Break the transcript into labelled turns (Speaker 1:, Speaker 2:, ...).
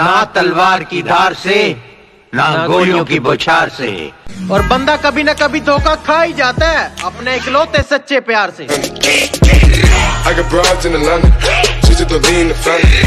Speaker 1: ना तलवार की धार से ना गोलियों की बौछार से
Speaker 2: और बंदा कभी ना कभी धोखा खा ही जाता है अपने इकलौते सच्चे प्यार से
Speaker 3: I got broads in just lean the family.